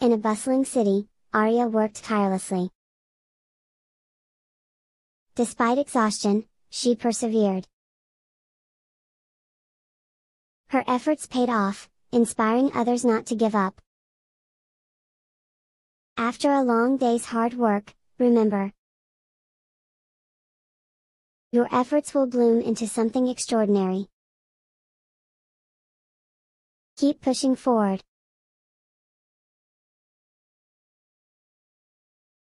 in a bustling city, Aria worked tirelessly. Despite exhaustion, she persevered. Her efforts paid off, inspiring others not to give up. After a long day's hard work, remember. Your efforts will bloom into something extraordinary. Keep pushing forward.